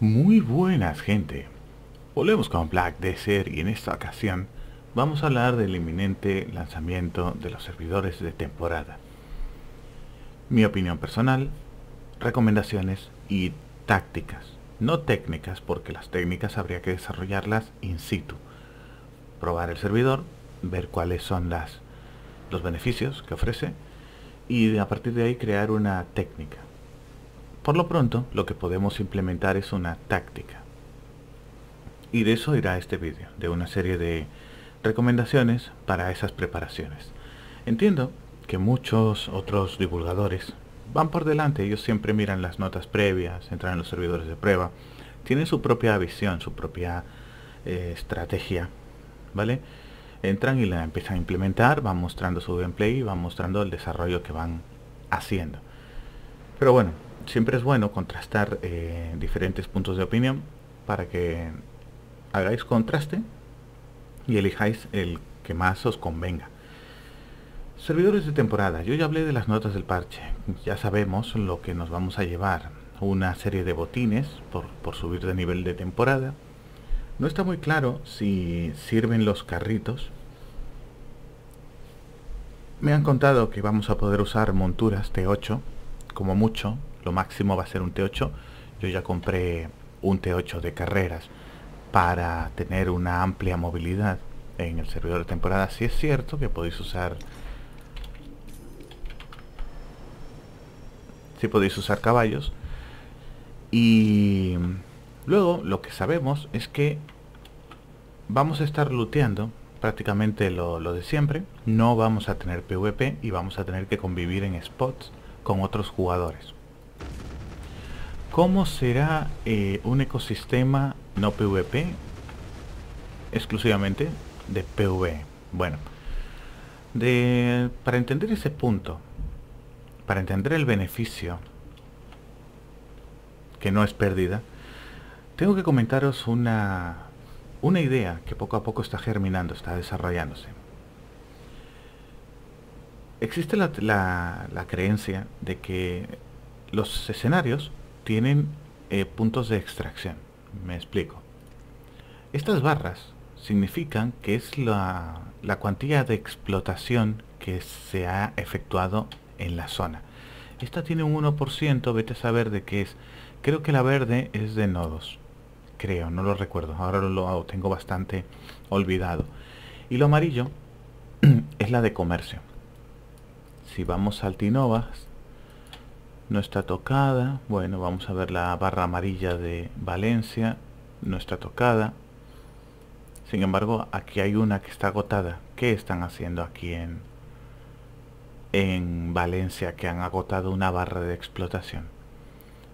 Muy buenas gente, volvemos con Black Desert y en esta ocasión vamos a hablar del inminente lanzamiento de los servidores de temporada. Mi opinión personal, recomendaciones y tácticas, no técnicas porque las técnicas habría que desarrollarlas in situ. Probar el servidor, ver cuáles son los beneficios que ofrece y a partir de ahí crear una técnica por lo pronto, lo que podemos implementar es una táctica. Y de eso irá este vídeo, de una serie de recomendaciones para esas preparaciones. Entiendo que muchos otros divulgadores van por delante, ellos siempre miran las notas previas, entran en los servidores de prueba, tienen su propia visión, su propia eh, estrategia, ¿vale? Entran y la empiezan a implementar, van mostrando su gameplay, van mostrando el desarrollo que van haciendo. Pero bueno, siempre es bueno contrastar eh, diferentes puntos de opinión para que hagáis contraste y elijáis el que más os convenga. Servidores de temporada. Yo ya hablé de las notas del parche. Ya sabemos lo que nos vamos a llevar. Una serie de botines por, por subir de nivel de temporada. No está muy claro si sirven los carritos. Me han contado que vamos a poder usar monturas T8 como mucho lo máximo va a ser un T8. Yo ya compré un T8 de carreras para tener una amplia movilidad en el servidor de temporada. Si es cierto que podéis usar... Si podéis usar caballos. Y luego lo que sabemos es que vamos a estar looteando prácticamente lo, lo, de siempre. No vamos a tener PvP y vamos a tener que convivir en spots con otros jugadores. ¿Cómo será eh, un ecosistema no PvP exclusivamente de PvE? Bueno, para entender ese punto, para entender el beneficio, que no es pérdida, tengo que comentaros una, una idea que poco a poco está germinando, está desarrollándose. Existe la creencia de que los escenarios tienen eh, puntos de extracción. Me explico. Estas barras significan que es la, la cuantía de explotación que se ha efectuado en la zona. Esta tiene un 1%, vete a saber de qué es. Creo que la verde es de nodos. Creo, no lo recuerdo. Ahora lo tengo bastante olvidado. Y lo amarillo es la de comercio. Si vamos al Tinovas, no está tocada. Bueno, vamos a ver la barra amarilla de Valencia. No está tocada. Sin embargo, aquí hay una que está agotada. ¿Qué están haciendo aquí en, en Valencia que han agotado una barra de explotación?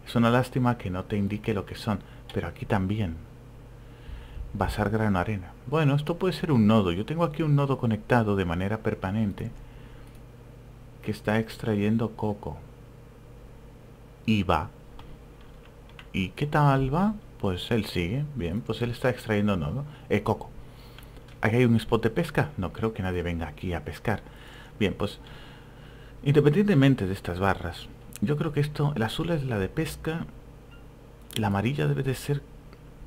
Es una lástima que no te indique lo que son, pero aquí también. Basar grano arena. Bueno, esto puede ser un nodo. Yo tengo aquí un nodo conectado de manera permanente que está extrayendo coco y va. ¿Y qué tal va? Pues él sigue, bien, pues él está extrayendo no, Eh, coco. ¿Aquí hay un spot de pesca? No creo que nadie venga aquí a pescar. Bien, pues independientemente de estas barras, yo creo que esto, el azul es la de pesca, la amarilla debe de ser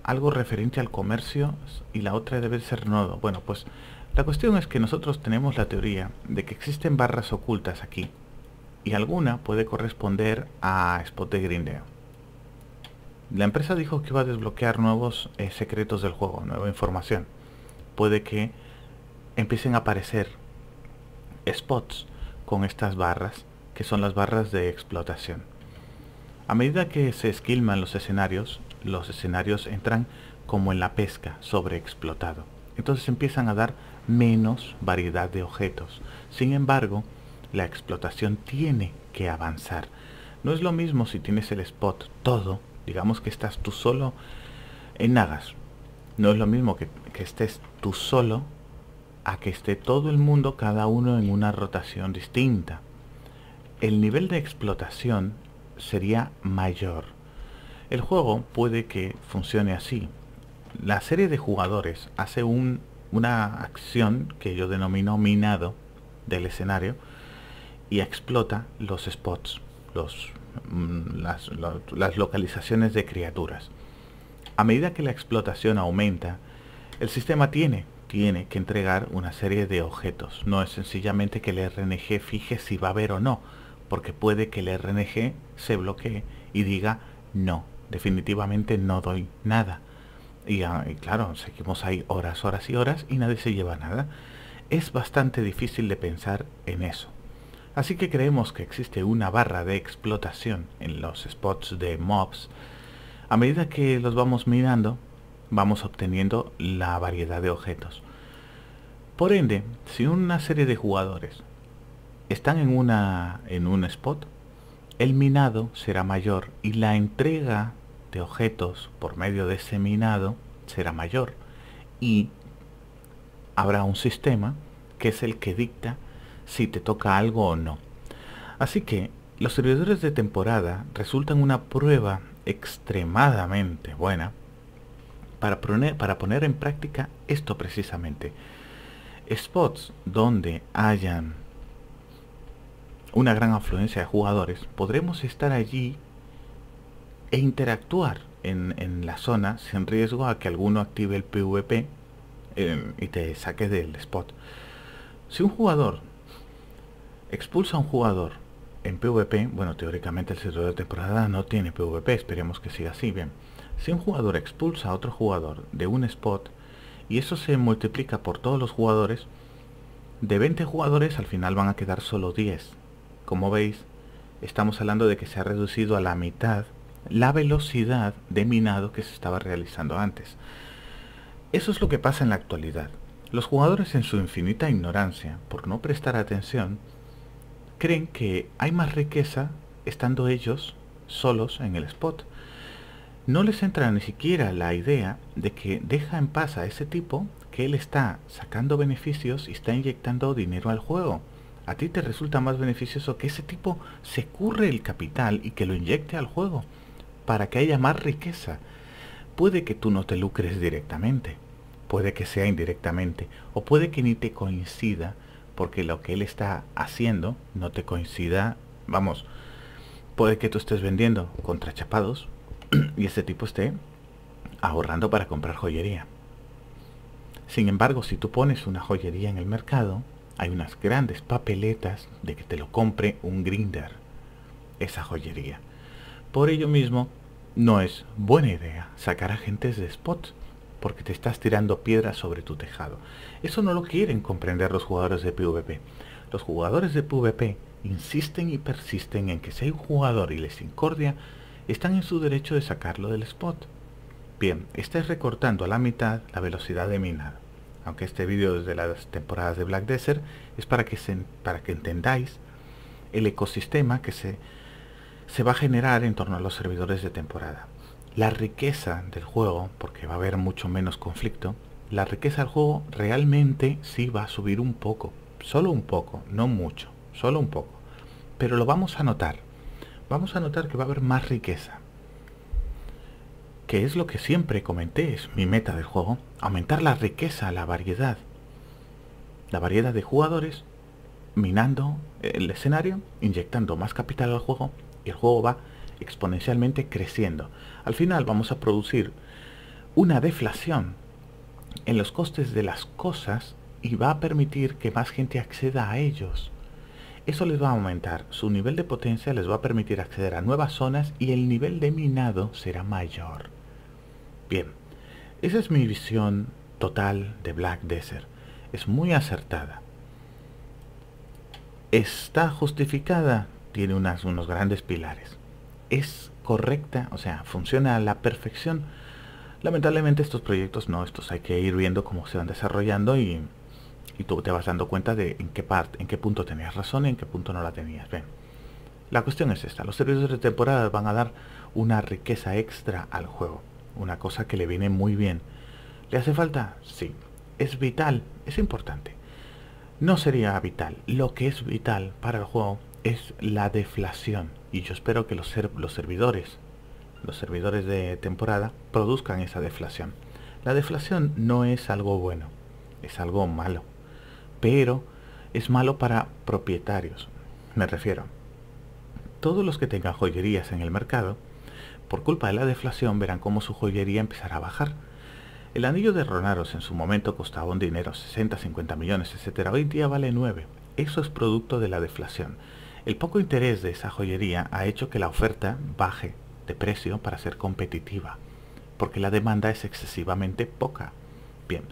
algo referente al comercio y la otra debe ser nodo. Bueno, pues la cuestión es que nosotros tenemos la teoría de que existen barras ocultas aquí y alguna puede corresponder a Spot de grindeo. La empresa dijo que iba a desbloquear nuevos eh, secretos del juego, nueva información. Puede que empiecen a aparecer spots con estas barras, que son las barras de explotación. A medida que se esquilman los escenarios, los escenarios entran como en la pesca sobreexplotado. Entonces empiezan a dar menos variedad de objetos. Sin embargo, la explotación tiene que avanzar. No es lo mismo si tienes el spot todo, digamos que estás tú solo en Nagas. No es lo mismo que, que estés tú solo a que esté todo el mundo, cada uno en una rotación distinta. El nivel de explotación sería mayor. El juego puede que funcione así. La serie de jugadores hace un, una acción que yo denomino minado del escenario, y explota los spots, los, mm, las, localizaciones de criaturas. A medida que la explotación aumenta, el sistema tiene, tiene que entregar una serie de objetos. No es sencillamente que el RNG fije si va a haber o no, porque puede que el RNG se bloquee y diga no, definitivamente no doy nada. Y, ah, y, claro, seguimos ahí horas, horas y horas y nadie se lleva nada. Es bastante difícil de pensar en eso. Así que creemos que existe una barra de explotación en los spots de mobs. A medida que los vamos mirando, vamos obteniendo la variedad de objetos. Por ende, si una serie de jugadores están en, una, en un spot, el minado será mayor y la entrega de objetos por medio de ese minado será mayor. Y habrá un sistema que es el que dicta si te toca algo o no. Así que los servidores de temporada resultan una prueba extremadamente buena para poner, para poner en práctica esto precisamente. Spots donde hayan una gran afluencia de jugadores, podremos estar allí e interactuar en, en la zona sin riesgo a que alguno active el PvP eh, y te saque del spot. Si un jugador expulsa a un jugador en PvP, bueno, teóricamente el servidor de temporada no tiene PvP, esperemos que siga así, bien. Si un jugador expulsa a otro jugador de un spot y eso se multiplica por todos los jugadores, de 20 jugadores al final van a quedar solo 10. Como veis, estamos hablando de que se ha reducido a la mitad la velocidad de minado que se estaba realizando antes. Eso es lo que pasa en la actualidad. Los jugadores en su infinita ignorancia, por no prestar atención, creen que hay más riqueza estando ellos solos en el spot. No les entra ni siquiera la idea de que deja en paz a ese tipo que él está sacando beneficios y está inyectando dinero al juego. A ti te resulta más beneficioso que ese tipo se curre el capital y que lo inyecte al juego para que haya más riqueza. Puede que tú no te lucres directamente, puede que sea indirectamente, o puede que ni te coincida porque lo que él está haciendo no te coincida, vamos, puede que tú estés vendiendo contra chapados y ese tipo esté ahorrando para comprar joyería. Sin embargo, si tú pones una joyería en el mercado, hay unas grandes papeletas de que te lo compre un grinder, esa joyería. Por ello mismo, no es buena idea sacar agentes de spot porque te estás tirando piedras sobre tu tejado. Eso no lo quieren comprender los jugadores de PvP. Los jugadores de PvP insisten y persisten en que si hay un jugador y les incordia, están en su derecho de sacarlo del spot. Bien, estáis recortando a la mitad la velocidad de minado. Aunque este vídeo desde las temporadas de Black Desert es para que, para que entendáis el ecosistema que se, se va a generar en torno a los servidores de temporada la riqueza del juego, porque va a haber mucho menos conflicto, la riqueza del juego realmente sí va a subir un poco, solo un poco, no mucho, solo un poco. Pero lo vamos a notar. Vamos a notar que va a haber más riqueza. Que es lo que siempre comenté, es mi meta del juego, aumentar la riqueza, la variedad. La variedad de jugadores minando el escenario, inyectando más capital al juego y el juego va exponencialmente creciendo. Al final vamos a producir una deflación en los costes de las cosas y va a permitir que más gente acceda a ellos. Eso les va a aumentar, su nivel de potencia les va a permitir acceder a nuevas zonas y el nivel de minado será mayor. Bien, esa es mi visión total de Black Desert. Es muy acertada. ¿Está justificada? Tiene unas, unos grandes pilares es correcta, o sea, funciona a la perfección. Lamentablemente estos proyectos no, estos hay que ir viendo cómo se van desarrollando y, tú te vas dando cuenta de en qué parte, en qué punto tenías razón y en qué punto no la tenías. Bien. La cuestión es esta, los servidores de temporada van a dar una riqueza extra al juego, una cosa que le viene muy bien. ¿Le hace falta? Sí. ¿Es vital? Es importante. No sería vital. Lo que es vital para el juego es la deflación y yo espero que los, los servidores, los servidores de temporada, produzcan esa deflación. La deflación no es algo bueno, es algo malo, pero es malo para propietarios. Me refiero, todos los que tengan joyerías en el mercado por culpa de la deflación verán cómo su joyería empezará a bajar. El anillo de Ronaros en su momento costaba un dinero, 60, 50 millones, etc. Hoy día vale 9. Eso es producto de la deflación. El poco interés de esa joyería ha hecho que la oferta baje de precio para ser competitiva, porque la demanda es excesivamente poca. Bien,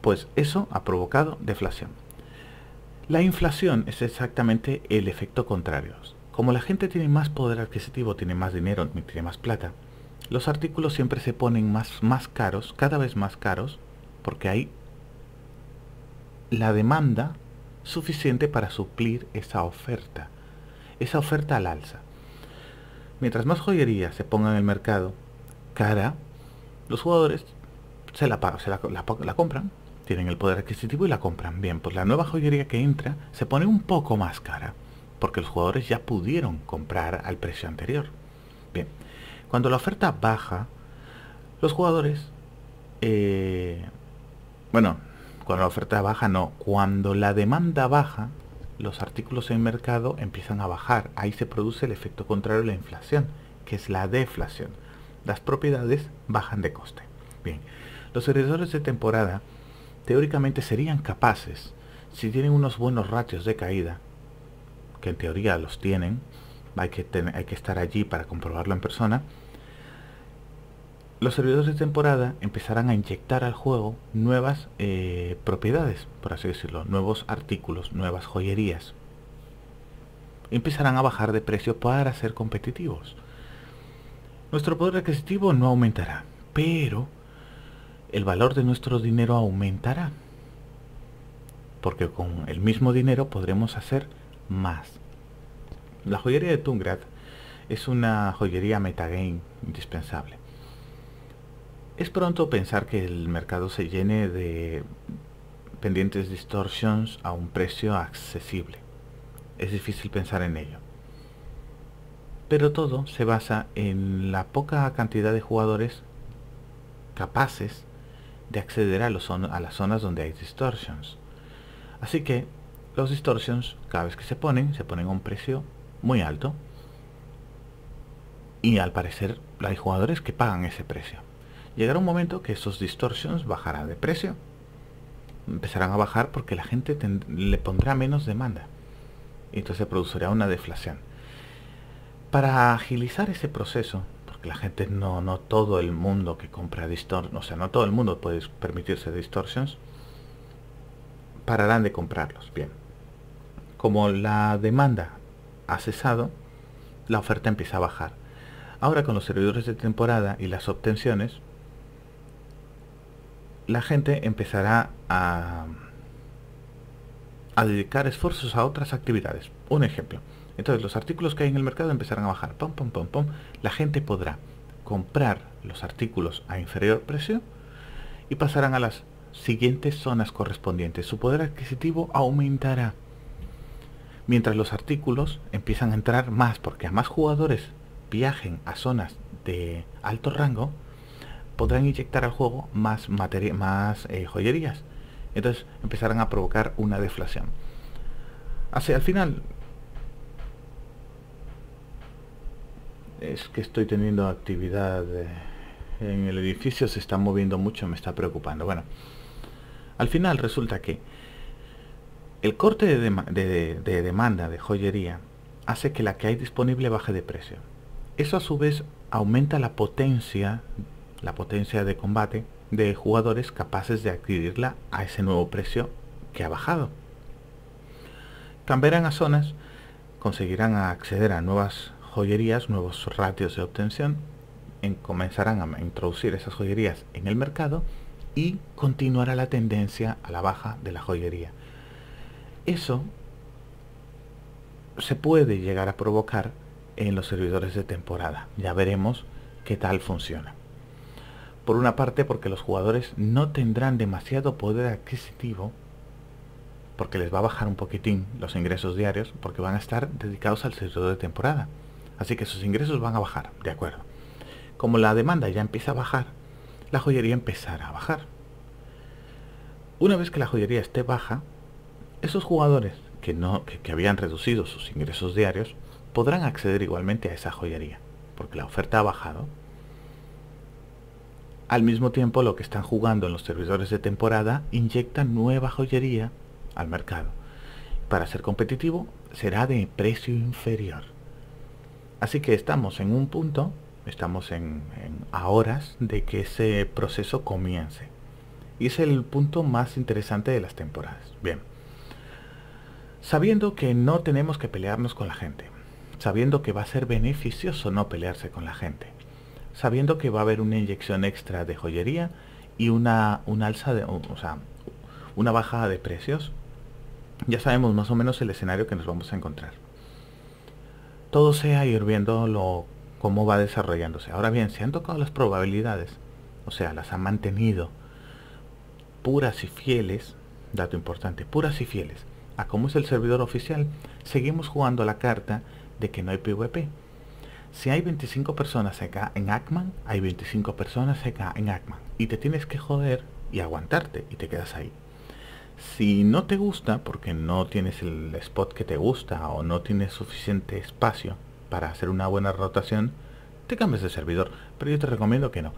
pues eso ha provocado deflación. La inflación es exactamente el efecto contrario. Como la gente tiene más poder adquisitivo, tiene más dinero, tiene más plata, los artículos siempre se ponen más, más caros, cada vez más caros, porque hay la demanda suficiente para suplir esa oferta, esa oferta al alza. Mientras más joyería se ponga en el mercado cara, los jugadores se la, se la compran, tienen el poder adquisitivo y la compran. Bien, pues la nueva joyería que entra se pone un poco más cara, porque los jugadores ya pudieron comprar al precio anterior. Bien, cuando la oferta baja, los jugadores, eh, bueno, cuando la oferta baja no, cuando la demanda baja, los artículos en mercado empiezan a bajar. Ahí se produce el efecto contrario a la inflación, que es la deflación. Las propiedades bajan de coste. Bien, los heredores de temporada teóricamente serían capaces, si tienen unos buenos ratios de caída, que en teoría los tienen, hay que, hay que estar allí para comprobarlo en persona, los servidores de temporada empezarán a inyectar al juego nuevas eh, propiedades, por así decirlo, nuevos artículos, nuevas joyerías. Empezarán a bajar de precio para ser competitivos. Nuestro poder adquisitivo no aumentará, pero el valor de nuestro dinero aumentará. Porque con el mismo dinero podremos hacer más. La joyería de Tungrad es una joyería metagame indispensable. Es pronto pensar que el mercado se llene de pendientes distortions a un precio accesible. Es difícil pensar en ello. Pero todo se basa en la poca cantidad de jugadores capaces de acceder a, las zonas donde hay distortions. Así que los distortions, cada vez que se ponen, se ponen a un precio muy alto. Y al parecer hay jugadores que pagan ese precio llegará un momento que esos distortions bajarán de precio. Empezarán a bajar porque la gente le pondrá menos demanda. Y entonces producirá una deflación. Para agilizar ese proceso, porque la gente no, no todo el mundo que compra distortions, o sea, no todo el mundo puede permitirse distortions, pararán de comprarlos. Bien. Como la demanda ha cesado, la oferta empieza a bajar. Ahora con los servidores de temporada y las obtenciones, la gente empezará a, a dedicar esfuerzos a otras actividades. Un ejemplo. Entonces los artículos que hay en el mercado empezarán a bajar. Pum, pum, pum, pum. La gente podrá comprar los artículos a inferior precio y pasarán a las siguientes zonas correspondientes. Su poder adquisitivo aumentará. Mientras los artículos empiezan a entrar más porque a más jugadores viajen a zonas de alto rango, podrán inyectar al juego más, materia, más eh, joyerías. Entonces empezarán a provocar una deflación. Hacia al final, es que estoy teniendo actividad eh, en el edificio, se está moviendo mucho, me está preocupando. Bueno, al final resulta que el corte de, de demanda de joyería hace que la que hay disponible baje de precio. Eso a su vez aumenta la potencia la potencia de combate de jugadores capaces de adquirirla a ese nuevo precio que ha bajado. Cambiarán a zonas, conseguirán acceder a nuevas joyerías, nuevos ratios de obtención, en, comenzarán a introducir esas joyerías en el mercado y continuará la tendencia a la baja de la joyería. Eso se puede llegar a provocar en los servidores de temporada. Ya veremos qué tal funciona. Por una parte porque los jugadores no tendrán demasiado poder adquisitivo, porque les va a bajar un poquitín los ingresos diarios, porque van a estar dedicados al servidor de temporada. Así que sus ingresos van a bajar, de acuerdo. Como la demanda ya empieza a bajar, la joyería empezará a bajar. Una vez que la joyería esté baja, esos jugadores que, no, que habían reducido sus ingresos diarios podrán acceder igualmente a esa joyería. porque la oferta ha bajado. Al mismo tiempo, lo que están jugando en los servidores de temporada inyecta nueva joyería al mercado. Para ser competitivo, será de precio inferior. Así que estamos en un punto, estamos en, a horas de que ese proceso comience. Y es el punto más interesante de las temporadas. Bien. Sabiendo que no tenemos que pelearnos con la gente. Sabiendo que va a ser beneficioso no pelearse con la gente. Sabiendo que va a haber una inyección extra de joyería y una, alza de, o sea, una bajada de precios. Ya sabemos más o menos el escenario que nos vamos a encontrar. Todo sea ir viendo lo, cómo va desarrollándose. Ahora bien, se han tocado las probabilidades, o sea, las han mantenido puras y fieles, dato importante, puras y fieles, a cómo es el servidor oficial, seguimos jugando la carta de que no hay PvP. Si hay 25 personas acá en Ackman, hay 25 personas acá en Ackman. Y te tienes que joder y aguantarte y te quedas ahí. Si no te gusta, porque no tienes el spot que te gusta o no tienes suficiente espacio para hacer una buena rotación, te cambias de servidor. Pero yo te recomiendo que no,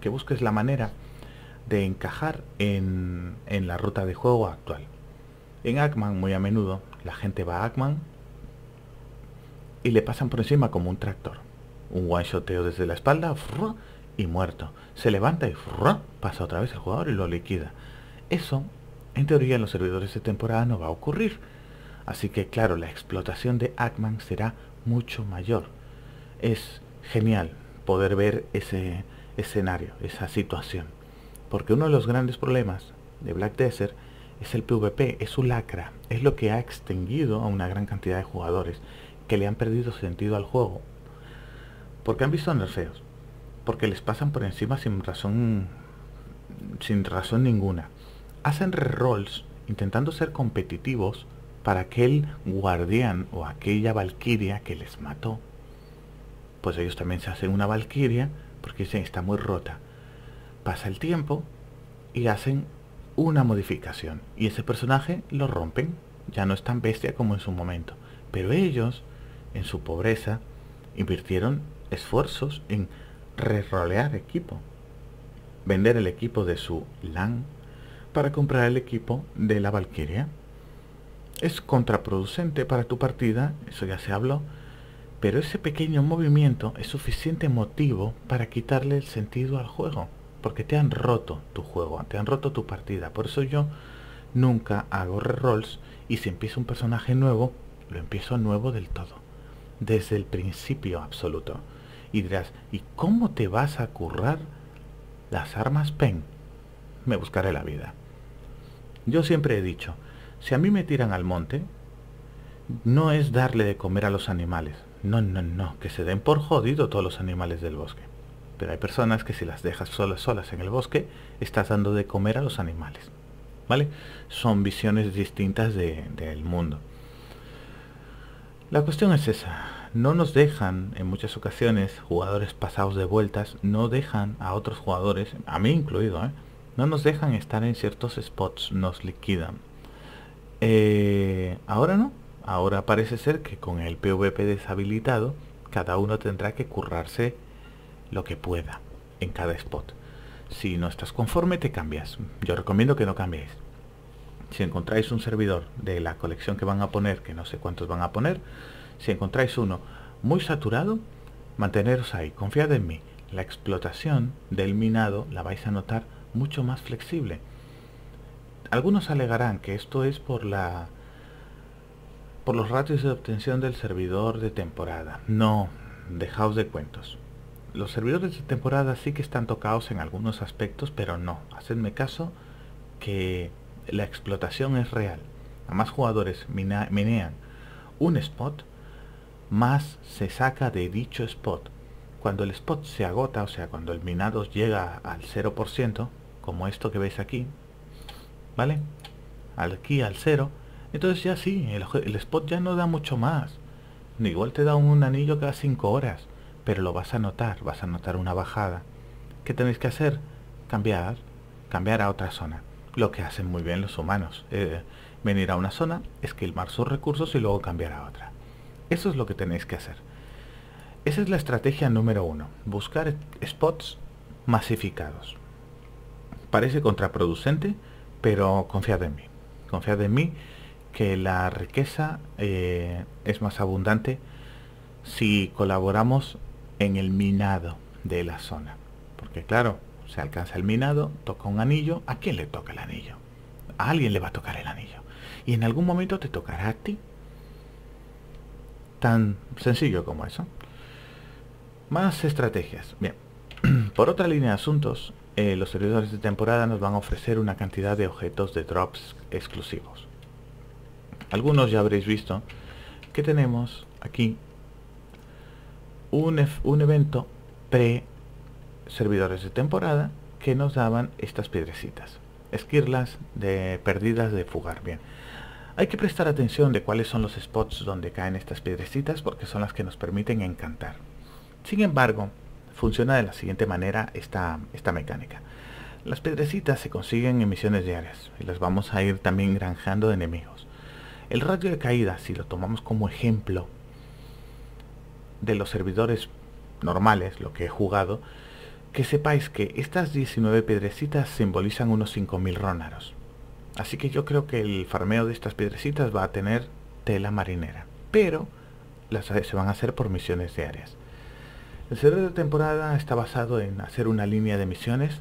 que busques la manera de encajar en, la ruta de juego actual. En Ackman muy a menudo la gente va a Ackman y le pasan por encima como un tractor. Un one shoteo desde la espalda y muerto. Se levanta y pasa otra vez el jugador y lo liquida. Eso, en teoría, en los servidores de temporada no va a ocurrir. Así que claro, la explotación de Ackman será mucho mayor. Es genial poder ver ese escenario, esa situación. Porque uno de los grandes problemas de Black Desert es el PvP, es su lacra, es lo que ha extinguido a una gran cantidad de jugadores que le han perdido sentido al juego. Porque han visto nerfeos, porque les pasan por encima sin razón sin razón ninguna. Hacen rerolls intentando ser competitivos para aquel guardián o aquella valquiria que les mató. Pues ellos también se hacen una valquiria porque dicen está muy rota pasa el tiempo y hacen una modificación. Y ese personaje lo rompen. Ya no es tan bestia como en su momento. Pero ellos, en su pobreza, invirtieron esfuerzos en re-rolear equipo. Vender el equipo de su LAN para comprar el equipo de la Valkyria. Es contraproducente para tu partida, eso ya se habló, pero ese pequeño movimiento es suficiente motivo para quitarle el sentido al juego porque te han roto tu juego, te han roto tu partida. Por eso yo nunca hago rerolls y si empiezo un personaje nuevo, lo empiezo nuevo del todo, desde el principio absoluto. Y dirás, ¿y cómo te vas a currar las armas PEN? Me buscaré la vida. Yo siempre he dicho, si a mí me tiran al monte, no es darle de comer a los animales. No, no, no, que se den por jodido todos los animales del bosque. Pero hay personas que si las dejas solas, solas en el bosque, estás dando de comer a los animales. ¿Vale? Son visiones distintas del mundo. La cuestión es esa. No nos dejan, en muchas ocasiones, jugadores pasados de vueltas, no dejan a otros jugadores, a mí incluido, ¿eh? no nos dejan estar en ciertos spots, nos liquidan. Eh, ahora no, ahora parece ser que con el PvP deshabilitado, cada uno tendrá que currarse lo que pueda en cada spot. Si no estás conforme, te cambias. Yo recomiendo que no cambiéis. Si encontráis un servidor de la colección que van a poner, que no sé cuántos van a poner, si encontráis uno muy saturado, manteneros ahí, confiad en mí. La explotación del minado la vais a notar mucho más flexible. Algunos alegarán que esto es por la por los ratios de obtención del servidor de temporada. No, dejaos de cuentos. Los servidores de temporada sí que están tocados en algunos aspectos, pero no. Hacedme caso que la explotación es real. A más jugadores minean un spot, más se saca de dicho spot. Cuando el spot se agota, o sea, cuando el minado llega al 0%, como esto que veis aquí, ¿vale? Aquí al 0, entonces ya sí, el, el spot ya no da mucho más. Igual te da un anillo cada 5 horas pero lo vas a notar, vas a notar una bajada. ¿Qué tenéis que hacer? Cambiar, cambiar a otra zona. Lo que hacen muy bien los humanos. Eh, venir a una zona, esquilmar sus recursos y luego cambiar a otra. Eso es lo que tenéis que hacer. Esa es la estrategia número uno, buscar spots masificados. Parece contraproducente, pero confiad en mí. Confiad en mí que la riqueza eh, es más abundante si colaboramos en el minado de la zona. Porque claro, se alcanza el minado, toca un anillo, ¿a quién le toca el anillo? A alguien le va a tocar el anillo. Y en algún momento te tocará a ti. Tan sencillo como eso. Más estrategias. Bien. Por otra línea de asuntos, eh, los servidores de temporada nos van a ofrecer una cantidad de objetos de drops exclusivos. Algunos ya habréis visto que tenemos aquí un, un evento pre servidores de temporada que nos daban estas piedrecitas. Esquirlas de perdidas de fugar. Bien. Hay que prestar atención de cuáles son los spots donde caen estas piedrecitas porque son las que nos permiten encantar. Sin embargo, funciona de la siguiente manera esta, esta mecánica. Las piedrecitas se consiguen en misiones diarias y las vamos a ir también granjeando de enemigos. El radio de caída, si lo tomamos como ejemplo de los servidores normales, lo que he jugado, que sepáis que estas 19 piedrecitas simbolizan unos 5.000 rónaros. Así que yo creo que el farmeo de estas piedrecitas va a tener tela marinera. Pero las, se van a hacer por misiones diarias. El servidor de temporada está basado en hacer una línea de misiones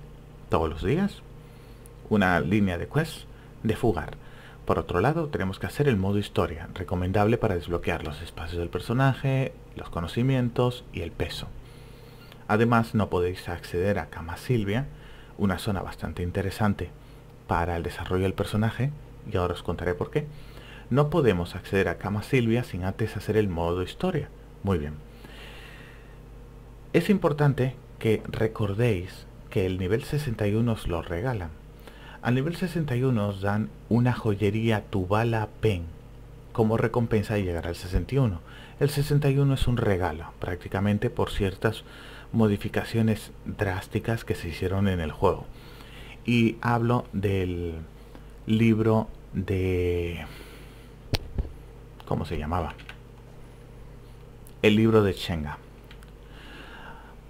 todos los días. Una línea de quests de fugar. Por otro lado, tenemos que hacer el modo historia, recomendable para desbloquear los espacios del personaje, los conocimientos y el peso. Además, no podéis acceder a Cama Silvia, una zona bastante interesante para el desarrollo del personaje, y ahora os contaré por qué. No podemos acceder a Cama Silvia sin antes hacer el modo historia. Muy bien. Es importante que recordéis que el nivel 61 os lo regalan. Al nivel 61 os dan una joyería Tubala Pen como recompensa de llegar al 61. El 61 es un regalo, prácticamente por ciertas modificaciones drásticas que se hicieron en el juego. Y hablo del libro de... ¿Cómo se llamaba? El libro de Chenga.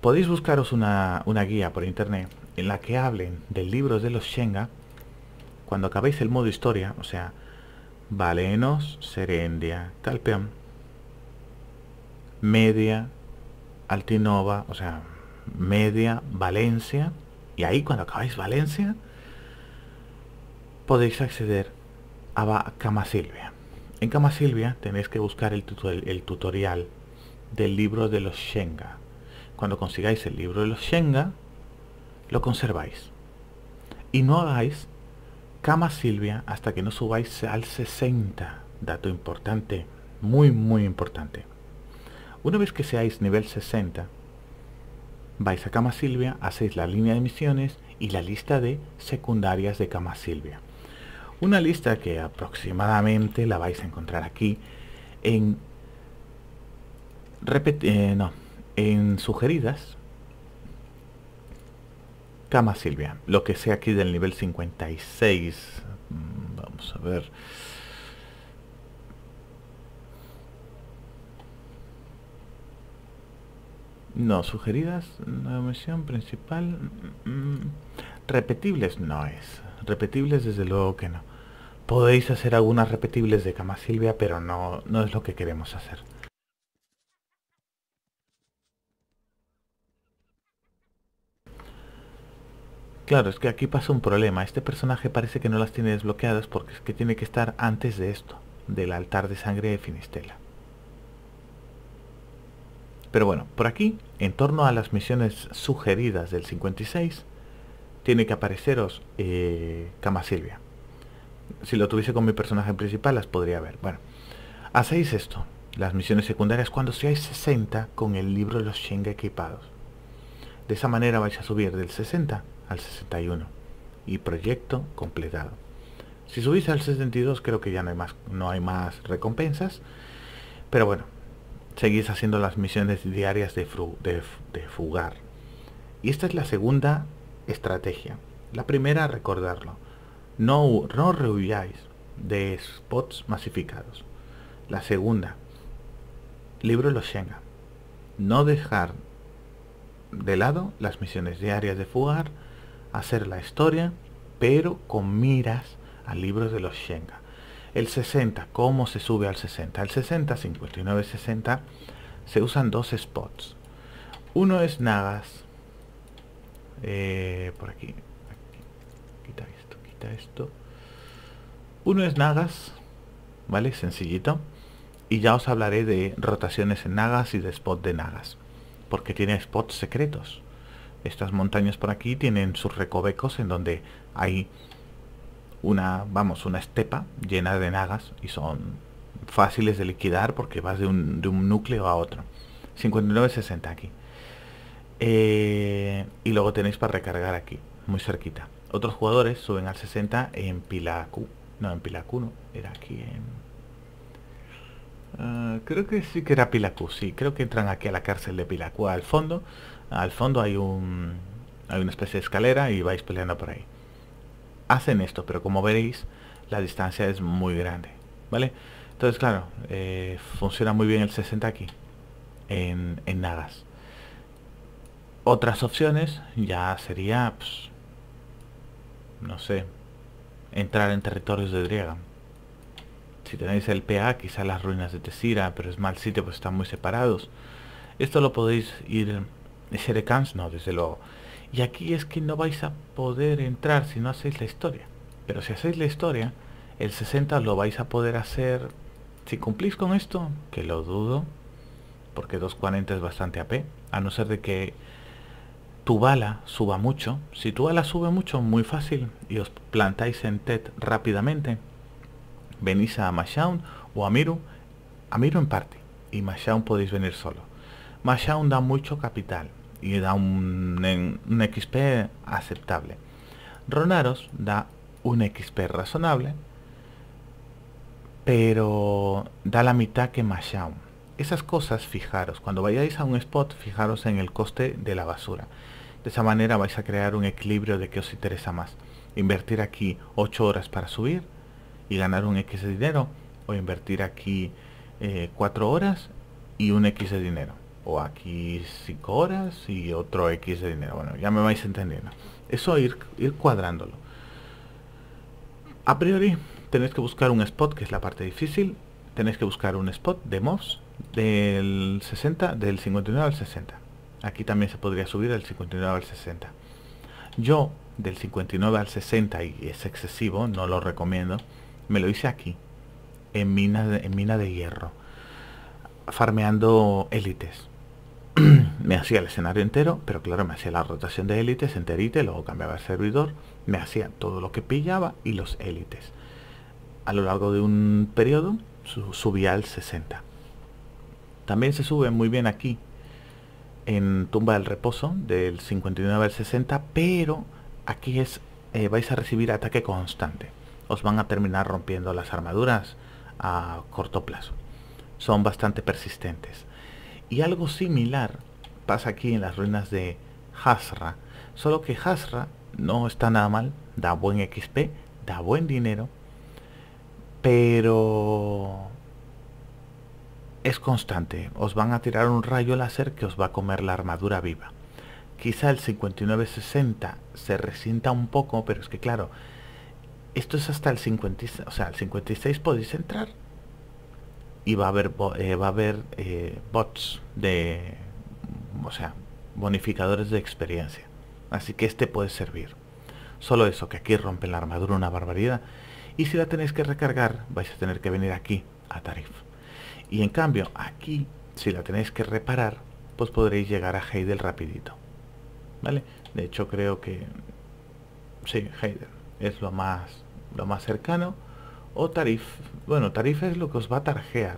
Podéis buscaros una, una guía por internet en la que hablen del libro de los Shenga cuando acabéis el modo historia, o sea, Valenos, Serendia, Calpeón, Media, Altinova, o sea, Media, Valencia, y ahí cuando acabáis Valencia, podéis acceder a Cama Silvia. En Cama Silvia tenéis que buscar el, el tutorial del libro de los Shenga. Cuando consigáis el libro de los Shenga, lo conserváis. Y no hagáis Cama Silvia hasta que no subáis al 60. Dato importante, muy muy importante. Una vez que seáis nivel 60, vais a Cama Silvia, hacéis la línea de misiones y la lista de secundarias de Cama Silvia. Una lista que aproximadamente la vais a encontrar aquí en, eh, no, en sugeridas Cama Silvia, lo que sea aquí del nivel 56. Mm, vamos a ver. No, sugeridas, la misión principal, mm, repetibles no es. Repetibles desde luego que no. Podéis hacer algunas repetibles de Cama Silvia, pero no, no es lo que queremos hacer. Claro, es que aquí pasa un problema. Este personaje parece que no las tiene desbloqueadas porque es que tiene que estar antes de esto, del altar de sangre de Finistela. Pero bueno, por aquí, en torno a las misiones sugeridas del 56, tiene que apareceros eh, Cama Silvia. Si lo tuviese con mi personaje principal, las podría ver. Bueno, hacéis esto, las misiones secundarias, cuando seáis 60 con el libro de los Shenga equipados. De esa manera vais a subir del 60 al 61 y proyecto completado. Si subís al 62 creo que ya no hay más, no hay más recompensas, pero bueno, seguís haciendo las misiones diarias de, fugar. Y esta es la segunda estrategia. La primera, recordarlo. No, no rehuyáis de spots masificados. La segunda, libro los Shenga. no dejar de lado las misiones diarias de fugar, hacer la historia, pero con miras al libro de los Shenga. El 60, ¿cómo se sube al 60? El 60, 59, 60, se usan dos spots. Uno es Nagas, eh, por aquí, quita esto, quita esto. Uno es Nagas, ¿vale? Sencillito. Y ya os hablaré de rotaciones en Nagas y de spot de Nagas. Porque tiene spots secretos. Estas montañas por aquí tienen sus recovecos en donde hay una, vamos, una estepa llena de nagas y son fáciles de liquidar porque vas de un, de un núcleo a otro. 59.60 aquí. Eh, y luego tenéis para recargar aquí, muy cerquita. Otros jugadores suben al 60 en Pilacu. No, en Pilacu no, era aquí en... Ah, creo que sí que era Pilacu, sí. Creo que entran aquí a la cárcel de Pilacu. Al fondo, al fondo hay un... Hay una especie de escalera y vais peleando por ahí. Hacen esto, pero como veréis, la distancia es muy grande. ¿Vale? Entonces, claro, eh, funciona muy bien el 60 aquí. En, en Nagas. Otras opciones ya sería, pues, no sé, entrar en territorios de Driega. Si tenéis el PA, quizá las ruinas de Tesira, pero es mal sitio, pues están muy separados. Esto lo podéis ir... Sherekans, no, desde luego. Y aquí es que no vais a poder entrar si no hacéis la historia. Pero si hacéis la historia, el 60 lo vais a poder hacer... Si cumplís con esto, que lo dudo, porque 240 es bastante AP, a no ser de que tu bala suba mucho. Si tu bala sube mucho, muy fácil, y os plantáis en TED rápidamente, venís a Mashaun o a Miru, a Miru en parte, y Mashaun podéis venir solo. Mashaun da mucho capital y da un, un XP aceptable. Ronaros da un XP razonable, pero da la mitad que Mashaun. Esas cosas, fijaros, cuando vayáis a un spot, fijaros en el coste de la basura. De esa manera vais a crear un equilibrio de que os interesa más. Invertir aquí 8 horas para subir y ganar un X de dinero. O invertir aquí 4 eh, horas y un X de dinero. Aquí 5 horas y otro X de dinero. Bueno, ya me vais entendiendo. Eso ir, ir cuadrándolo. A priori tenéis que buscar un spot, que es la parte difícil. Tenéis que buscar un spot de MOVs del 60, del 59 al 60. Aquí también se podría subir del 59 al 60. Yo del 59 al 60, y es excesivo, no lo recomiendo, me lo hice aquí, en mina de, en mina de hierro, farmeando élites. me hacía el escenario entero, pero claro, me hacía la rotación de élites enterita, luego cambiaba el servidor, me hacía todo lo que pillaba y los élites. A lo largo de un periodo subía al 60. También se sube muy bien aquí en tumba del reposo del 59 al 60, pero aquí es eh, vais a recibir ataque constante. Os van a terminar rompiendo las armaduras a corto plazo. Son bastante persistentes. Y algo similar pasa aquí en las ruinas de Hasra, solo que Hasra no está nada mal, da buen XP, da buen dinero, pero es constante. Os van a tirar un rayo láser que os va a comer la armadura viva. Quizá el 5960 se resienta un poco, pero es que claro, esto es hasta el 56, o sea, el 56 podéis entrar y va a haber eh, va a haber eh, bots de o sea, bonificadores de experiencia. Así que este puede servir. Solo eso, que aquí rompen la armadura una barbaridad. Y si la tenéis que recargar, vais a tener que venir aquí a Tarif. Y en cambio, aquí, si la tenéis que reparar, pues podréis llegar a Heidel rapidito. ¿Vale? De hecho, creo que... Sí, Heidel es lo más, lo más cercano. O Tarif. Bueno, Tarif es lo que os va a tarjear.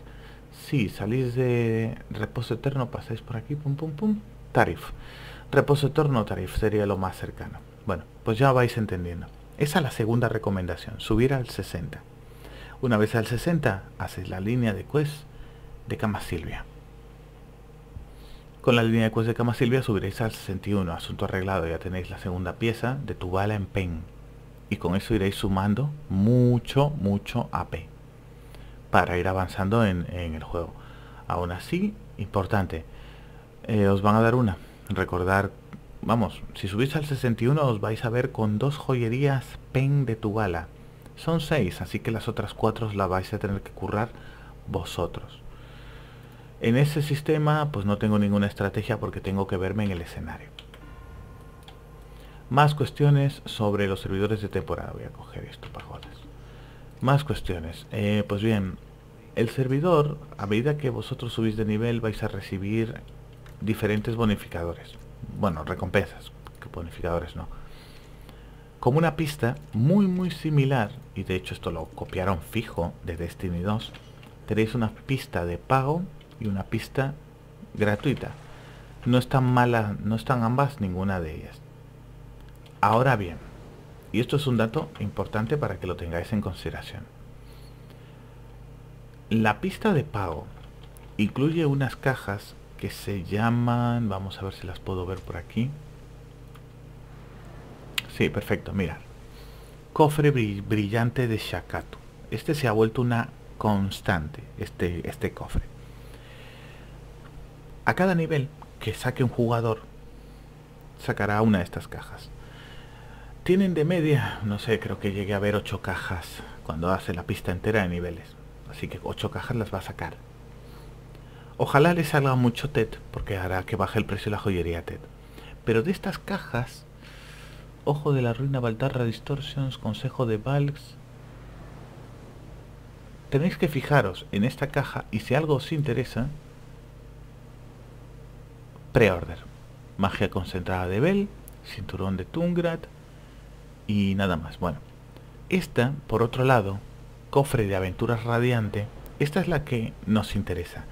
Si salís de Reposo Eterno, pasáis por aquí, pum, pum, pum. Tarif. Reposo Eterno, Tarif sería lo más cercano. Bueno, pues ya vais entendiendo. Esa es la segunda recomendación, subir al 60. Una vez al 60, haces la línea de quest de Cama Silvia. Con la línea de quest de Cama Silvia subiréis al 61, asunto arreglado, ya tenéis la segunda pieza de tu bala en pen. Y con eso iréis sumando mucho, mucho AP para ir avanzando en, el juego. Aún así, importante, eh, os van a dar una. Recordar, vamos, si subís al 61 os vais a ver con dos joyerías pen de tu gala. Son seis, así que las otras cuatro las vais a tener que currar vosotros. En ese sistema pues no tengo ninguna estrategia porque tengo que verme en el escenario. Más cuestiones sobre los servidores de temporada. Voy a coger esto para jodas. Más cuestiones. Eh, pues bien, el servidor, a medida que vosotros subís de nivel, vais a recibir diferentes bonificadores. Bueno, recompensas, que bonificadores no. Como una pista muy muy similar, y de hecho esto lo copiaron fijo de Destiny 2, tenéis una pista de pago y una pista gratuita. No están malas, no están ambas ninguna de ellas. Ahora bien, y esto es un dato importante para que lo tengáis en consideración. La pista de pago incluye unas cajas que se llaman, vamos a ver si las puedo ver por aquí. Sí, perfecto, mirad. Cofre brillante de Shakatu. Este se ha vuelto una constante, este, este cofre. A cada nivel que saque un jugador, sacará una de estas cajas. Tienen de media, no sé, creo que llegue a ver 8 cajas cuando hace la pista entera de niveles. Así que 8 cajas las va a sacar. Ojalá le salga mucho TED, porque hará que baje el precio de la joyería TED. Pero de estas cajas, Ojo de la Ruina Baltarra Distortions, Consejo de Valks... Tenéis que fijaros en esta caja y si algo os interesa, preorder. Magia concentrada de Bell, cinturón de Tungrat, y nada más. Bueno, esta, por otro lado, cofre de aventuras radiante, esta es la que nos interesa.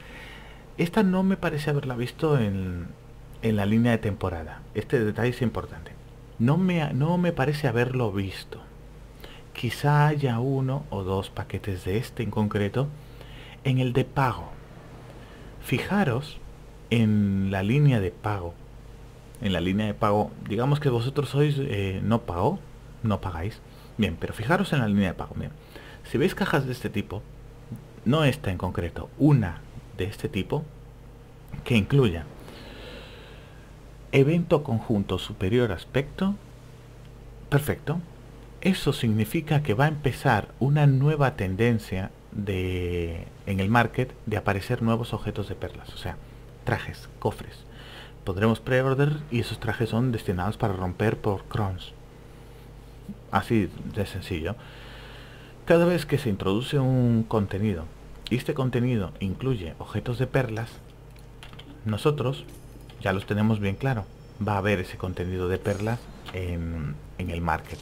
Esta no me parece haberla visto en, en la línea de temporada. Este detalle es importante. No me, no me parece haberlo visto. Quizá haya uno o dos paquetes de este en concreto en el de pago. Fijaros en la línea de pago. En la línea de pago, digamos que vosotros sois eh, no pago, no pagáis. Bien, pero fijaros en la línea de pago. Si veis cajas de este tipo, no esta en concreto, una de este tipo, que incluya evento conjunto superior aspecto, perfecto. Eso significa que va a empezar una nueva tendencia de, en el market de aparecer nuevos objetos de perlas, o sea, trajes, cofres. Podremos preorder y esos trajes son destinados para romper por crons. Así de sencillo. Cada vez que se introduce un contenido y este contenido incluye objetos de perlas, nosotros ya los tenemos bien claro. Va a haber ese contenido de perlas en, en el market.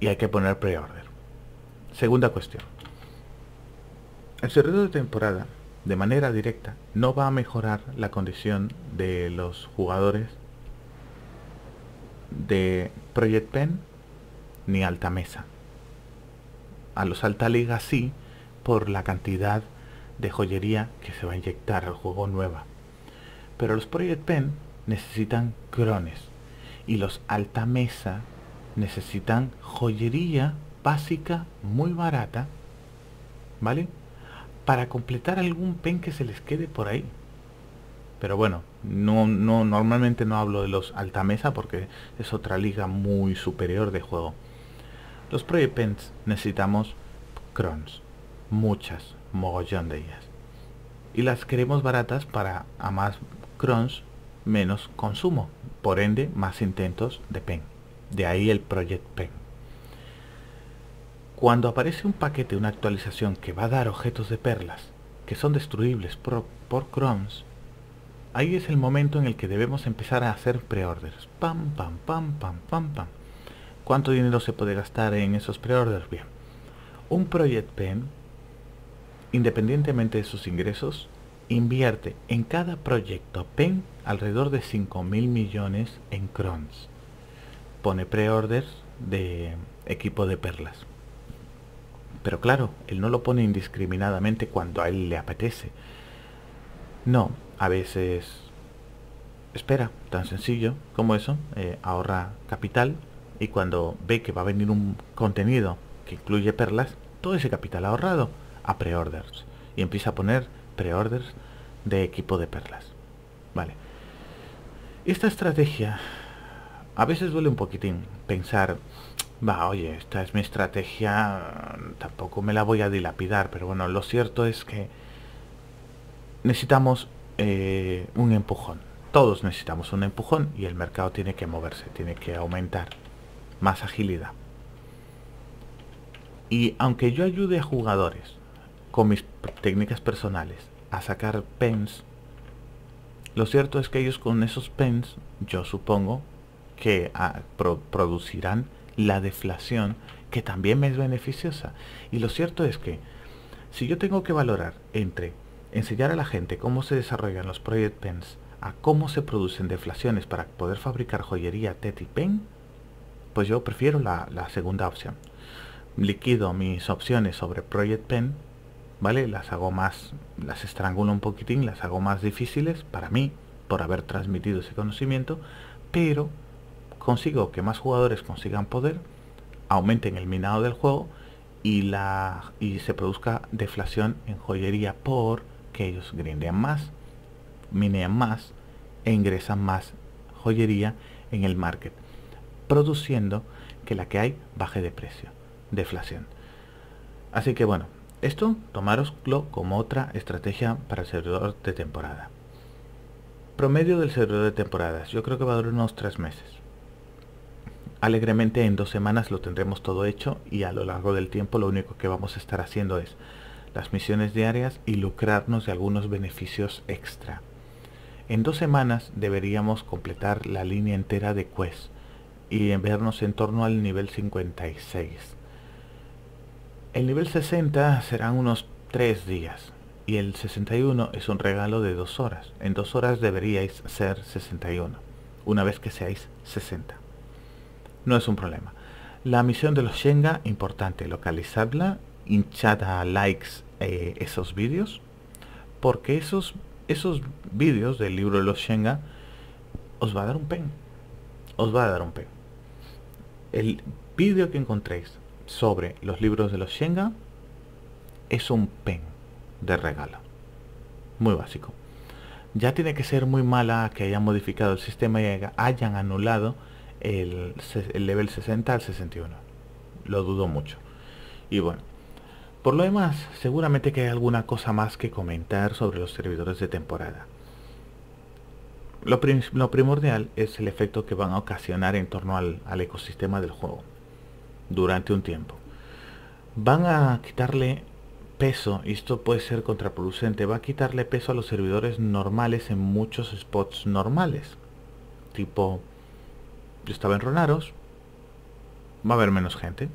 Y hay que poner pre-order. Segunda cuestión. El servidor de temporada, de manera directa, no va a mejorar la condición de los jugadores de Project Pen ni Alta Mesa. A los Alta Liga sí, por la cantidad de joyería que se va a inyectar al juego nueva. Pero los Project Pen necesitan crones y los Alta Mesa necesitan joyería básica muy barata, ¿vale? Para completar algún pen que se les quede por ahí. Pero bueno, no, no, normalmente no hablo de los Alta Mesa porque es otra liga muy superior de juego. Los Project Pens necesitamos crons, muchas, mogollón de ellas. Y las queremos baratas para a más crons menos consumo, por ende más intentos de pen. De ahí el Project Pen. Cuando aparece un paquete, una actualización que va a dar objetos de perlas que son destruibles por, por crons, ahí es el momento en el que debemos empezar a hacer preorders. Pam, pam, pam, pam, pam, pam. ¿Cuánto dinero se puede gastar en esos preorders? Bien, un Project Pen, independientemente de sus ingresos, invierte en cada proyecto PEN alrededor de 5 mil millones en crons. Pone preorders de equipo de perlas. Pero claro, él no lo pone indiscriminadamente cuando a él le apetece. No, a veces espera, tan sencillo como eso, eh, ahorra capital y cuando ve que va a venir un contenido que incluye perlas, todo ese capital ahorrado a preorders y empieza a poner preorders de equipo de perlas. Vale. Esta estrategia a veces duele un poquitín pensar, va, oye, esta es mi estrategia, tampoco me la voy a dilapidar, pero bueno, lo cierto es que necesitamos eh, un empujón. Todos necesitamos un empujón y el mercado tiene que moverse, tiene que aumentar más agilidad. Y aunque yo ayude a jugadores con mis técnicas personales a sacar pens, lo cierto es que ellos con esos pens, yo supongo que ah, producirán la deflación que también me es beneficiosa. Y lo cierto es que si yo tengo que valorar entre enseñar a la gente cómo se desarrollan los project pens a cómo se producen deflaciones para poder fabricar joyería TET y pen, pues yo prefiero la, segunda opción. Liquido mis opciones sobre project pen ¿vale? Las hago más, las estrangulo un poquitín, las hago más difíciles para mí, por haber transmitido ese conocimiento, pero consigo que más jugadores consigan poder, aumenten el minado del juego y, la, y se produzca deflación en joyería porque ellos grindean más, minean más e ingresan más joyería en el market, produciendo que la que hay baje de precio, deflación. Así que bueno, esto tomároslo como otra estrategia para el servidor de temporada. Promedio del servidor de temporadas, yo creo que va a durar unos tres meses. Alegremente en dos semanas lo tendremos todo hecho y a lo largo del tiempo lo único que vamos a estar haciendo es las misiones diarias y lucrarnos de algunos beneficios extra. En dos semanas deberíamos completar la línea entera de Quest y vernos en torno al nivel 56 el nivel 60 serán unos 3 días y el 61 es un regalo de 2 horas. En 2 horas deberíais ser 61, una vez que seáis 60. No es un problema. La misión de los Shenga, importante, localizarla, hinchad a likes eh, esos vídeos, porque esos, esos vídeos del libro de los Shenga os va a dar un pen. Os va a dar un pen. El vídeo que encontréis sobre los libros de los Shenga es un pen de regalo. Muy básico. Ya tiene que ser muy mala que hayan modificado el sistema y hayan anulado el, el level 60 al 61. Lo dudo mucho. Y bueno, por lo demás, seguramente que hay alguna cosa más que comentar sobre los servidores de temporada. Lo, primordial es el efecto que van a ocasionar en torno al ecosistema del juego durante un tiempo. Van a quitarle peso, y esto puede ser contraproducente, va a quitarle peso a los servidores normales en muchos spots normales. Tipo, yo estaba en Ronaros, va a haber menos gente.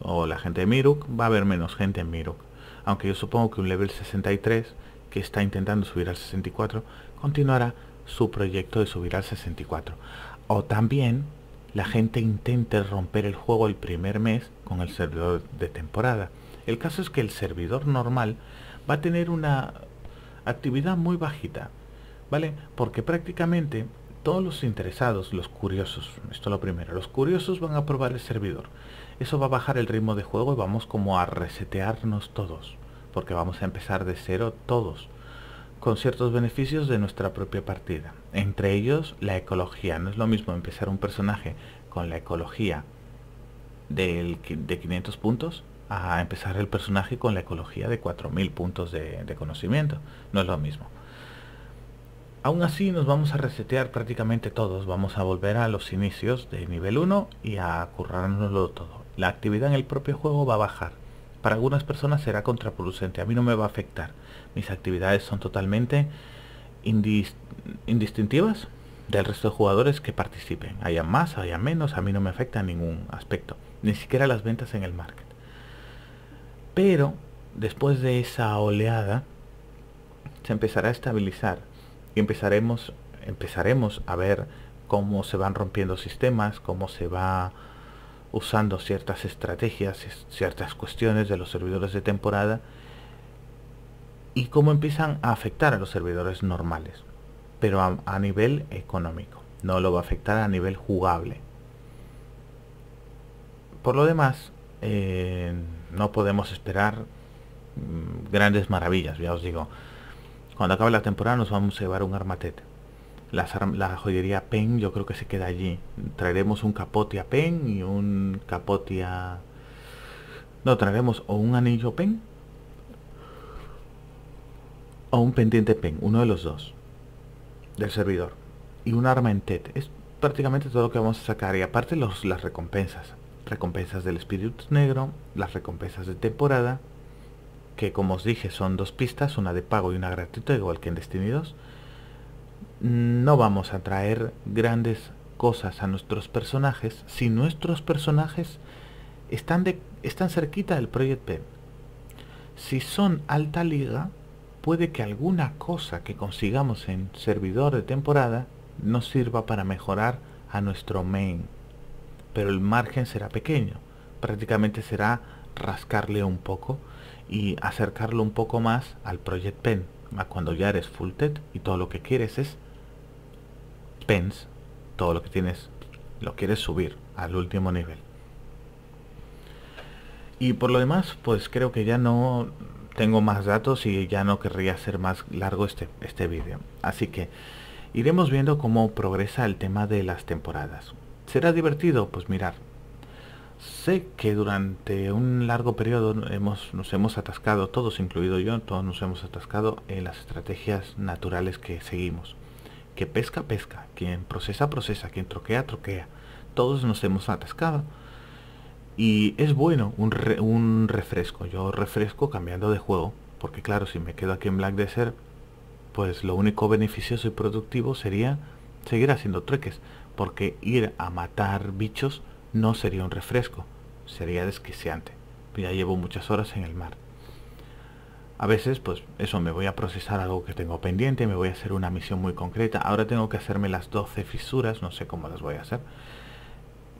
O la gente de Miruk, va a haber menos gente en Miruk. Aunque yo supongo que un level 63, que está intentando subir al 64, continuará su proyecto de subir al 64. O también la gente intente romper el juego el primer mes con el servidor de temporada. El caso es que el servidor normal va a tener una actividad muy bajita, ¿vale? Porque prácticamente todos los interesados, los curiosos, esto es lo primero, los curiosos van a probar el servidor. Eso va a bajar el ritmo de juego y vamos como a resetearnos todos, porque vamos a empezar de cero todos con ciertos beneficios de nuestra propia partida. Entre ellos, la ecología. No es lo mismo empezar un personaje con la ecología de 500 puntos a empezar el personaje con la ecología de 4000 puntos de, conocimiento. No es lo mismo. Aún así nos vamos a resetear prácticamente todos. Vamos a volver a los inicios de nivel 1 y a currárnoslo todo. La actividad en el propio juego va a bajar para algunas personas será contraproducente. A mí no me va a afectar. Mis actividades son totalmente indistintivas del resto de jugadores que participen. Haya más, haya menos, a mí no me afecta en ningún aspecto. Ni siquiera las ventas en el market. Pero después de esa oleada se empezará a estabilizar y empezaremos empezaremos a ver cómo se van rompiendo sistemas, cómo se va usando ciertas estrategias, ciertas cuestiones de los servidores de temporada y cómo empiezan a afectar a los servidores normales, pero a, nivel económico, no lo va a afectar a nivel jugable. Por lo demás, eh, no podemos esperar mm, grandes maravillas, ya os digo. Cuando acabe la temporada nos vamos a llevar un armatete. la joyería Pen yo creo que se queda allí. Traeremos un capote a Pen y un capote a... No, traeremos o un anillo Pen un pendiente Pen, uno de los dos del servidor. Y un arma en TET. Es prácticamente todo lo que vamos a sacar. Y aparte los, las recompensas. Recompensas del espíritu negro, las recompensas de temporada, que como os dije son dos pistas, una de pago y una gratuita, igual que en Destiny 2 no vamos a traer grandes cosas a nuestros personajes si nuestros personajes están, de, están cerquita del Project Pen. Si son alta liga, puede que alguna cosa que consigamos en servidor de temporada nos sirva para mejorar a nuestro main. Pero el margen será pequeño. Prácticamente será rascarle un poco y acercarlo un poco más al Project Pen. Cuando ya eres full TED y todo lo que quieres es pens, todo lo que tienes lo quieres subir al último nivel. Y por lo demás, pues creo que ya no tengo más datos y ya no querría hacer más largo este, este vídeo. Así que iremos viendo cómo progresa el tema de las temporadas. ¿Será divertido? Pues mirar. Sé que durante un largo periodo hemos, nos hemos atascado, todos incluido yo, todos nos hemos atascado en las estrategias naturales que seguimos que pesca, pesca, quien procesa, procesa, quien troquea, troquea. Todos nos hemos atascado. Y es bueno un, un refresco. Yo refresco cambiando de juego. Porque claro, si me quedo aquí en Black Desert, pues lo único beneficioso y productivo sería seguir haciendo truques. Porque ir a matar bichos no sería un refresco. Sería desquiciante. Ya llevo muchas horas en el mar. A veces, pues eso, me voy a procesar algo que tengo pendiente, me voy a hacer una misión muy concreta. Ahora tengo que hacerme las 12 fisuras, no sé cómo las voy a hacer.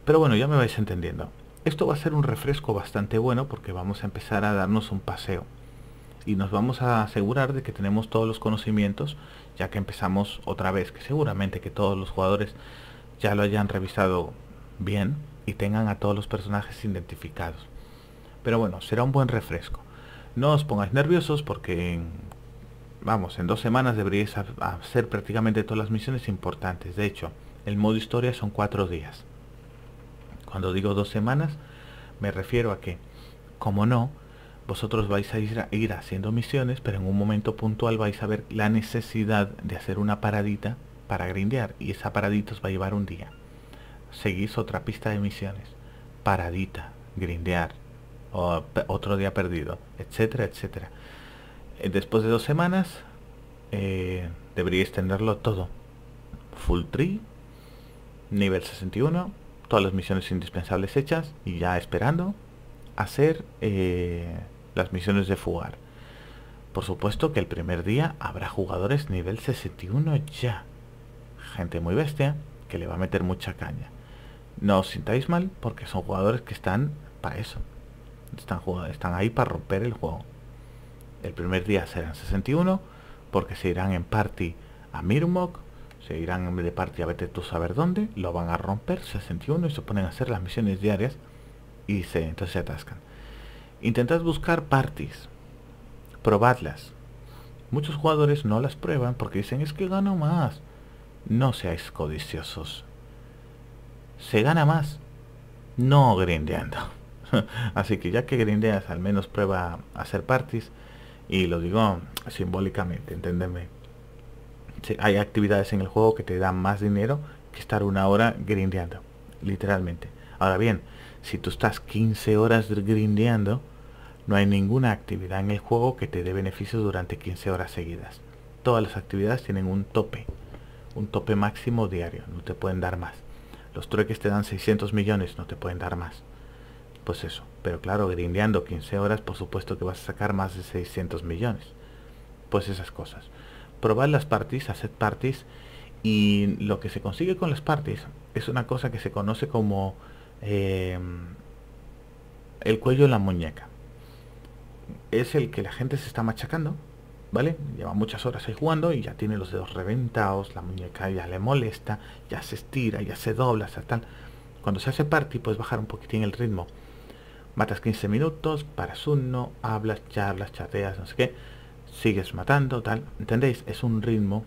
Pero bueno, ya me vais entendiendo. Esto va a ser un refresco bastante bueno porque vamos a empezar a darnos un paseo. Y nos vamos a asegurar de que tenemos todos los conocimientos, ya que empezamos otra vez, que seguramente que todos los jugadores ya lo hayan revisado bien y tengan a todos los personajes identificados. Pero bueno, será un buen refresco. No os pongáis nerviosos porque, vamos, en dos semanas deberíais hacer prácticamente todas las misiones importantes. De hecho, el modo historia son cuatro días. Cuando digo dos semanas, me refiero a que, como no, vosotros vais a ir, a ir haciendo misiones, pero en un momento puntual vais a ver la necesidad de hacer una paradita para grindear. Y esa paradita os va a llevar un día. Seguís otra pista de misiones. Paradita, grindear, otro día perdido, etcétera, etcétera. Eh, después de dos semanas eh, deberíais tenerlo todo. Full tree, nivel 61, todas las misiones indispensables hechas y ya esperando hacer eh, las misiones de fugar. Por supuesto que el primer día habrá jugadores nivel 61 ya. Gente muy bestia que le va a meter mucha caña. No os sintáis mal porque son jugadores que están para eso, están, están ahí para romper el juego. El primer día serán 61, porque se irán en party a Mirmok, se irán de party a vete tú saber dónde, lo van a romper 61 y se ponen a hacer las misiones diarias y se, entonces se atascan. Intentad buscar parties, probadlas. Muchos jugadores no las prueban porque dicen es que gano más. No seáis codiciosos. Se gana más no grindeando. Así que ya que grindeas, al menos prueba hacer parties. Y lo digo simbólicamente, enténdeme. Hay actividades en el juego que te dan más dinero que estar una hora grindeando. Literalmente. Ahora bien, si tú estás 15 horas grindeando, no hay ninguna actividad en el juego que te dé beneficios durante 15 horas seguidas. Todas las actividades tienen un tope, un tope máximo diario, no te pueden dar más. Los trueques te dan 600 millones, no te pueden dar más pues eso. Pero claro, grindeando 15 horas, por supuesto que vas a sacar más de 600 millones. Pues esas cosas. Probar las parties, hacer parties. Y lo que se consigue con las parties es una cosa que se conoce como eh, el cuello en la muñeca. Es el que la gente se está machacando, ¿vale? Lleva muchas horas ahí jugando y ya tiene los dedos reventados, la muñeca ya le molesta, ya se estira, ya se dobla, o tal. Cuando se hace party puedes bajar un poquitín el ritmo matas 15 minutos, paras uno, hablas, charlas, chateas, no sé qué, sigues matando, tal. ¿Entendéis? Es un ritmo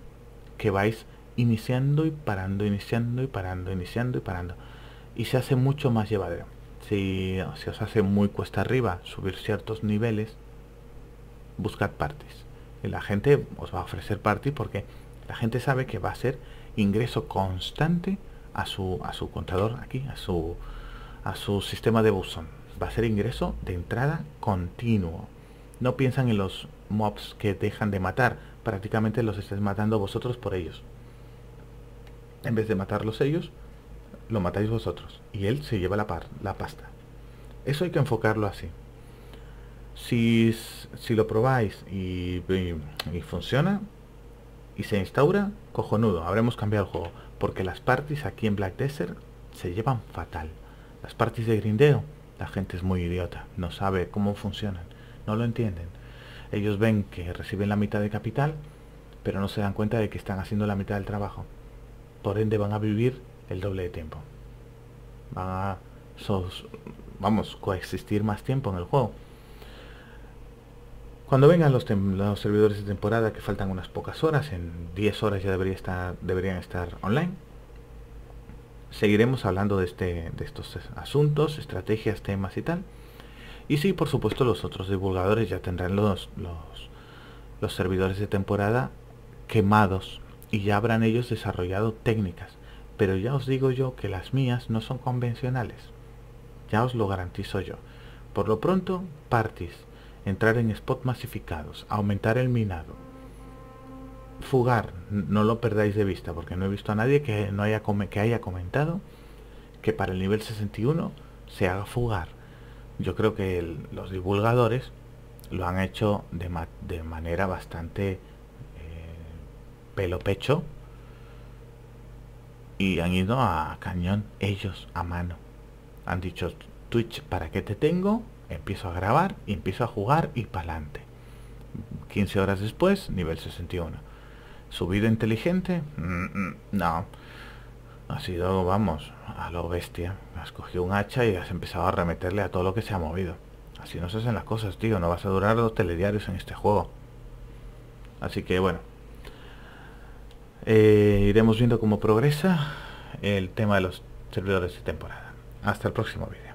que vais iniciando y parando, iniciando y parando, iniciando y parando. Y se hace mucho más llevadero. Si se os hace muy cuesta arriba subir ciertos niveles, buscad parties. Y la gente os va a ofrecer party porque la gente sabe que va a ser ingreso constante a su, a su contador aquí, a su, a su sistema de buzón. Va a ser ingreso de entrada continuo. No piensan en los mobs que dejan de matar. Prácticamente los estáis matando vosotros por ellos. En vez de matarlos ellos, lo matáis vosotros. Y él se lleva la, par, la pasta. Eso hay que enfocarlo así. Si, si lo probáis y, y, funciona y se instaura, cojonudo, habremos cambiado el juego. Porque las parties aquí en Black Desert se llevan fatal. Las parties de grindeo, la gente es muy idiota, no sabe cómo funcionan, no lo entienden. Ellos ven que reciben la mitad de capital, pero no se dan cuenta de que están haciendo la mitad del trabajo. Por ende van a vivir el doble de tiempo. Van a, vamos, coexistir más tiempo en el juego. Cuando vengan los, los, servidores de temporada, que faltan unas pocas horas, en 10 horas ya debería estar, deberían estar online, seguiremos hablando de, este, de estos asuntos, estrategias, temas y tal. Y sí, por supuesto, los otros divulgadores ya tendrán los, los, los servidores de temporada quemados y ya habrán ellos desarrollado técnicas. Pero ya os digo yo que las mías no son convencionales. Ya os lo garantizo yo. Por lo pronto, parties, entrar en spot masificados, aumentar el minado, fugar, no lo perdáis de vista, porque no he visto a nadie que, no haya, que haya comentado que para el nivel 61 se haga fugar yo creo que los divulgadores lo han hecho de, manera bastante eh, pelo pecho y han ido a cañón ellos a mano. Han dicho, Twitch, ¿para qué te tengo? Empiezo a grabar y empiezo a jugar y para adelante. 15 horas después, nivel 61. ¿Subido inteligente? Mm, mm, no ha sido, vamos, a lo bestia. Has cogido un hacha y has empezado a remeterle a todo lo que se ha movido. Así no se hacen las cosas, tío. No vas a durar dos telediarios en este juego. Así que bueno. Eh, iremos viendo cómo progresa el tema de los servidores de temporada. Hasta el próximo vídeo.